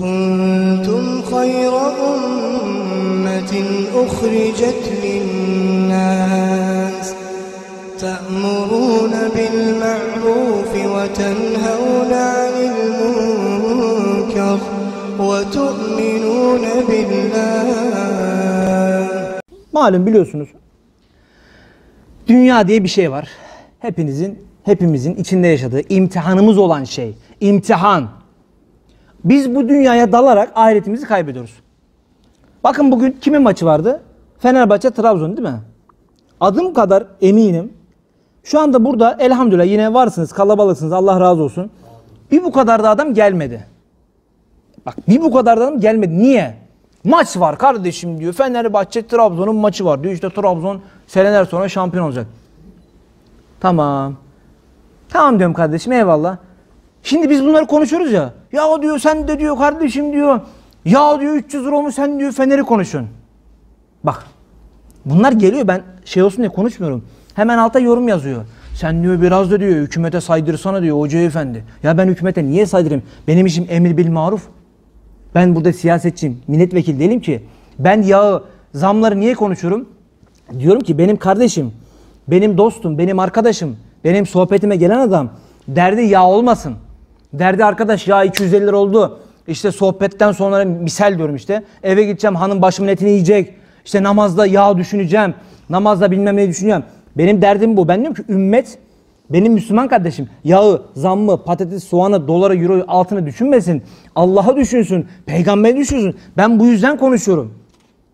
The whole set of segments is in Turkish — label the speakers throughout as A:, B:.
A: كنتم خير أمة أخرجت للناس تأمرون بالمعروف وتنهون عن المنكر وتؤمنون بالله
B: Malum biliyorsunuz. Dünya diye bir şey var. Hepinizin, hepimizin içinde yaşadığı imtihanımız olan şey. İmtihan. Biz bu dünyaya dalarak ahiretimizi kaybediyoruz. Bakın bugün kimin maçı vardı? Fenerbahçe Trabzon değil mi? Adım kadar eminim. Şu anda burada elhamdülillah yine varsınız, kalabalıksınız. Allah razı olsun. Bir bu kadar da adam gelmedi. Bak bir bu kadar da adam gelmedi. Niye? Maç var kardeşim diyor. Fenerbahçe Trabzon'un maçı var diyor. İşte Trabzon seneler sonra şampiyon olacak. Tamam. Tamam diyorum kardeşim eyvallah. Şimdi biz bunları konuşuyoruz ya. Ya diyor sen de diyor kardeşim diyor. Ya diyor 300 lira olmuş sen diyor Fener'i konuşuyorsun. Bak bunlar geliyor ben şey olsun diye konuşmuyorum. Hemen alta yorum yazıyor. Sen diyor biraz da diyor hükümete saydırsana diyor hoca efendi. Ya ben hükümete niye saydırayım? Benim işim emir bil maruf. Ben burada siyasetçiyim, milletvekili değilim ki. Ben yağı, zamları niye konuşuyorum? Diyorum ki benim kardeşim, benim dostum, benim arkadaşım, benim sohbetime gelen adam derdi yağ olmasın. Derdi arkadaş ya 250 lira oldu. İşte sohbetten sonra misal diyorum işte. Eve gideceğim hanım başımın etini yiyecek. İşte namazda yağ düşüneceğim. Namazda bilmem ne düşüneceğim. Benim derdim bu. Ben diyorum ki ümmet benim Müslüman kardeşim yağı, zammı, patates, soğanı, doları, euroyu, altını düşünmesin. Allah'a düşünsün. Peygamberi düşünsün. Ben bu yüzden konuşuyorum.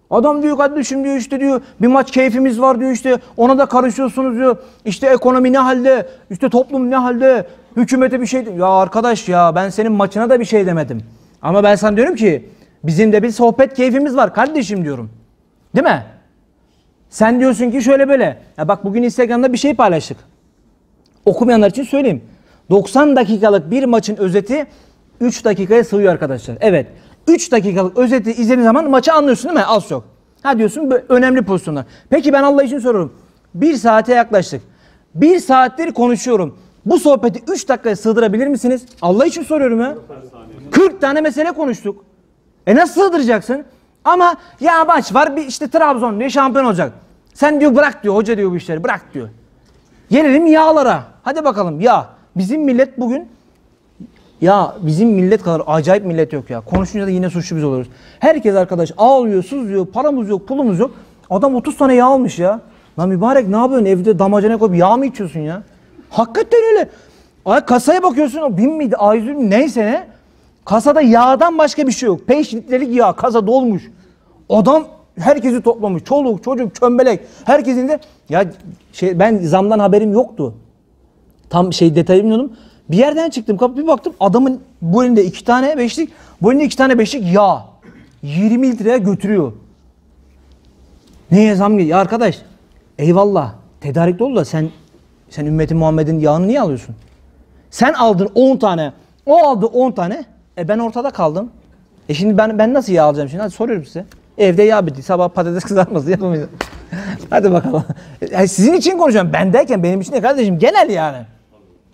B: Adam diyor kardeşim diyor işte diyor bir maç keyfimiz var diyor işte ona da karışıyorsunuz diyor. İşte ekonomi ne halde, işte toplum ne halde, hükümete bir şey Ya arkadaş ya ben senin maçına da bir şey demedim. Ama ben sana diyorum ki bizim de bir sohbet keyfimiz var kardeşim diyorum. Değil mi? Sen diyorsun ki şöyle böyle. Ya bak bugün Instagram'da bir şey paylaştık. Okumayanlar için söyleyeyim. 90 dakikalık bir maçın özeti 3 dakikaya sığıyor arkadaşlar. Evet. 3 dakikalık özeti izlediğin zaman maçı anlıyorsun değil mi? Az çok. Ha diyorsun önemli pozisyonlar. Peki ben Allah için soruyorum. Bir saate yaklaştık. Bir saattir konuşuyorum. Bu sohbeti 3 dakikaya sığdırabilir misiniz? Allah için soruyorum ya. 40 tane mesele konuştuk. E nasıl sığdıracaksın? Ama ya maç var bir işte Trabzon diyor şampiyon olacak. Sen diyor bırak diyor hoca diyor bu işleri bırak diyor. Gelelim yağlara. Hadi bakalım ya. Bizim millet bugün ya bizim millet kadar acayip millet yok ya. Konuşunca da yine suçlu biz oluruz. Herkes arkadaş ağlıyor, sızlıyor, paramız yok, pulumuz yok. Adam 30 tane yağ almış ya. Lan mübarek ne yapıyorsun evde damacana koyup yağ mı içiyorsun ya? Hakikaten öyle. Ay kasaya bakıyorsun o bin miydi, A101 mi neyse ne. Kasada yağdan başka bir şey yok. 5 litrelik yağ kasa dolmuş. Adam herkesi toplamış. Çoluk, çocuk, çömbelek. Herkesin de ya şey ben zamdan haberim yoktu. Tam şey detayı bilmiyordum. Bir yerden çıktım kapı bir baktım adamın bu elinde iki tane beşlik, bu elinde iki tane beşlik yağ. 20 litreye götürüyor. Neye zam geliyor? Ya arkadaş eyvallah tedarikli ol da sen sen ümmeti Muhammed'in yağını niye alıyorsun? Sen aldın 10 tane. O aldı 10 tane. E ben ortada kaldım. E şimdi ben ben nasıl yağ alacağım şimdi? Hadi soruyorum size. Evde yağ bitti. Sabah patates kızartması yapamayacağım. Hadi bakalım. Yani sizin için konuşuyorum. Ben derken benim için ne kardeşim? Genel yani.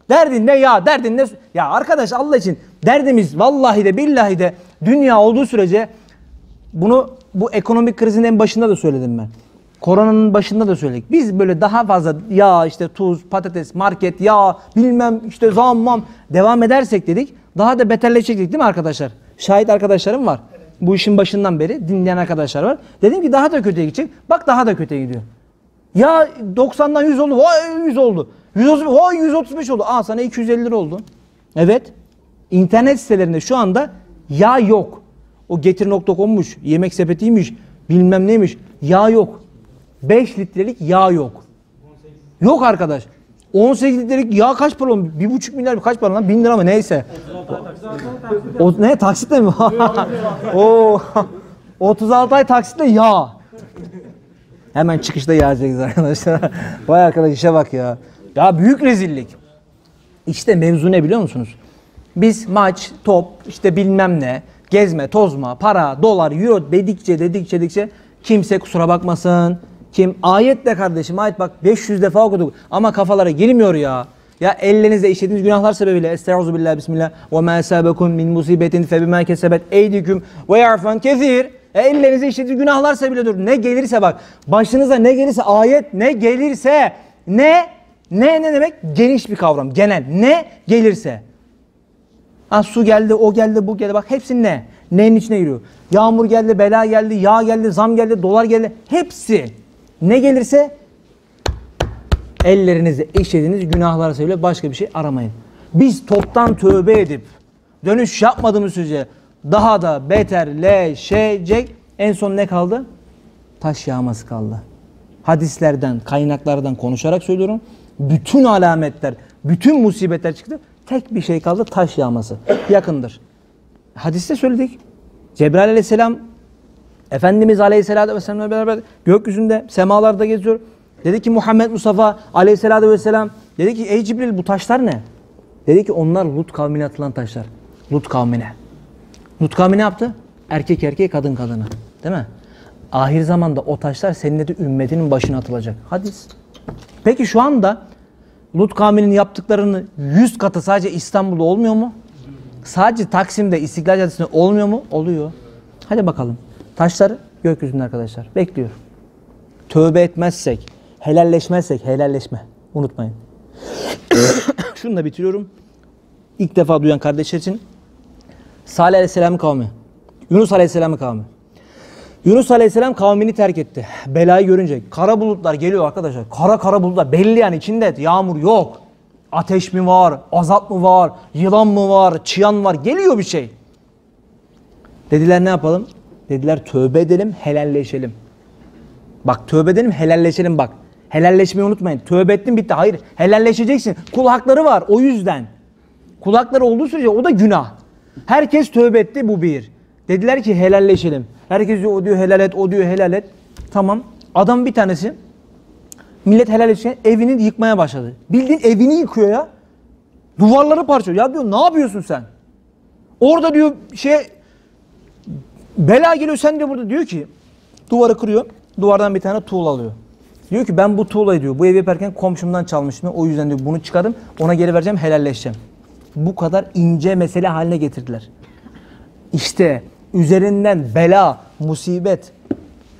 B: Derdin ne ya? Derdin ne? Ya arkadaş Allah için derdimiz vallahi de billahi de dünya olduğu sürece bunu bu ekonomik krizin en başında da söyledim ben. Koronanın başında da söyledik. Biz böyle daha fazla yağ işte tuz, patates, market, yağ bilmem işte zammam devam edersek dedik. Daha da beterleşecektik değil mi arkadaşlar? Şahit arkadaşlarım var. Bu işin başından beri dinleyen arkadaşlar var. Dedim ki daha da kötüye gidecek. Bak daha da kötüye gidiyor. Ya 90'dan 100 oldu. Vay 100 oldu. 130, vay 135 oldu. Aa sana 250 lira oldu. Evet. İnternet sitelerinde şu anda yağ yok. O getir.com'muş, yemek sepetiymiş, bilmem neymiş. Yağ yok. 5 litrelik yağ yok. Yok arkadaş. 18 litrelik yağ kaç para olmuş? 1,5 milyar kaç para lan? 1000 lira mı neyse. O, ne taksitle mi? Oo. 36 ay taksitle yağ. Hemen çıkışta yağacağız arkadaşlar. Vay arkadaş işe bak ya. Ya büyük rezillik. İşte mevzu ne biliyor musunuz? Biz maç, top, işte bilmem ne, gezme, tozma, para, dolar, euro dedikçe dedikçe dedikçe kimse kusura bakmasın. Kim? Ayetle kardeşim ayet bak 500 defa okuduk ama kafalara girmiyor ya. Ya ellerinizle işlediğiniz günahlar sebebiyle estaizu billah bismillah ve ma asabekum min musibetin fe bima kesebet eydikum ve yarfan kesir. E, ellerinizle işlediğiniz günahlar sebebiyle dur. Ne gelirse bak. Başınıza ne gelirse ayet ne gelirse ne ne ne demek? Geniş bir kavram. Genel. Ne gelirse. Ha, su geldi, o geldi, bu geldi. Bak hepsi ne? Neyin içine giriyor? Yağmur geldi, bela geldi, yağ geldi, zam geldi, dolar geldi. Hepsi. Ne gelirse ellerinizle işlediğiniz günahlar sebebiyle başka bir şey aramayın. Biz toptan tövbe edip dönüş yapmadığımız sürece daha da beterleşecek. En son ne kaldı? Taş yağması kaldı. Hadislerden, kaynaklardan konuşarak söylüyorum. Bütün alametler, bütün musibetler çıktı. Tek bir şey kaldı taş yağması. Yakındır. Hadiste söyledik. Cebrail aleyhisselam Efendimiz Aleyhisselatü Vesselam'la beraber gökyüzünde semalarda geziyor. Dedi ki Muhammed Mustafa Aleyhisselatü Vesselam dedi ki ey Cibril bu taşlar ne? Dedi ki onlar Lut kavmine atılan taşlar. Lut kavmine. Lut kavmi ne yaptı? Erkek erkeğe kadın kadına. Değil mi? Ahir zamanda o taşlar senin dedi ümmetinin başına atılacak. Hadis. Peki şu anda Lut kavminin yaptıklarını 100 katı sadece İstanbul'da olmuyor mu? Sadece Taksim'de İstiklal Caddesi'nde olmuyor mu? Oluyor. Hadi bakalım. Taşlar gökyüzünde arkadaşlar. Bekliyor. Tövbe etmezsek, helalleşmezsek, helalleşme. Unutmayın. Şunu da bitiriyorum. İlk defa duyan kardeşler için Salih Aleyhisselam'ın kavmi. Yunus Aleyhisselam'ın kavmi. Yunus Aleyhisselam kavmini terk etti. Belayı görünce kara bulutlar geliyor arkadaşlar. Kara kara bulutlar belli yani içinde yağmur yok. Ateş mi var, azap mı var, yılan mı var, çıyan var geliyor bir şey. Dediler ne yapalım? Dediler tövbe edelim, helalleşelim. Bak tövbe edelim, helalleşelim bak. Helalleşmeyi unutmayın. Tövbe ettin bitti. Hayır, helalleşeceksin. Kul hakları var o yüzden. Kul hakları olduğu sürece o da günah. Herkes tövbe etti bu bir. Dediler ki helalleşelim. Herkes diyor o diyor helal et, o diyor helal et. Tamam. Adam bir tanesi millet helal etsin evini yıkmaya başladı. Bildiğin evini yıkıyor ya. Duvarları parçalıyor. Ya diyor ne yapıyorsun sen? Orada diyor şey bela geliyor sen diyor burada diyor ki duvarı kırıyor. Duvardan bir tane tuğla alıyor. Diyor ki ben bu tuğlayı diyor bu evi yaparken komşumdan çalmıştım. O yüzden diyor bunu çıkarım ona geri vereceğim helalleşeceğim. Bu kadar ince mesele haline getirdiler. İşte üzerinden bela, musibet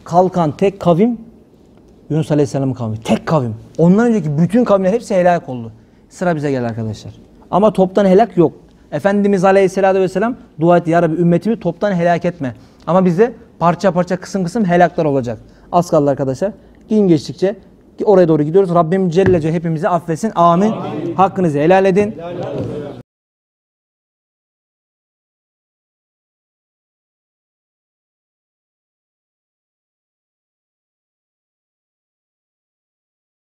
B: kalkan tek kavim Yunus Aleyhisselam'ın kavmi. Tek kavim. Ondan önceki bütün kavimler hepsi helak oldu. Sıra bize gel arkadaşlar. Ama toptan helak yok. Efendimiz Aleyhisselatü Vesselam dua etti. Ya Rabbi ümmetimi toptan helak etme. Ama bize parça parça kısım kısım helaklar olacak. Az kaldı arkadaşlar. Gün geçtikçe oraya doğru gidiyoruz. Rabbim Celle Celle hepimizi affetsin. Amin. Hakkınızı helal edin.